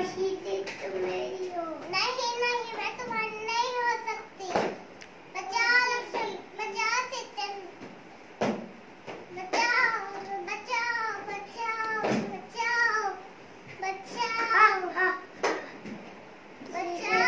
नहीं नहीं नहीं मैं तुम्हारी नहीं हो सकती बचाओ लक्ष्मी बचाओ सीतन बचाओ बचाओ बचाओ बचाओ बचाओ बचाओ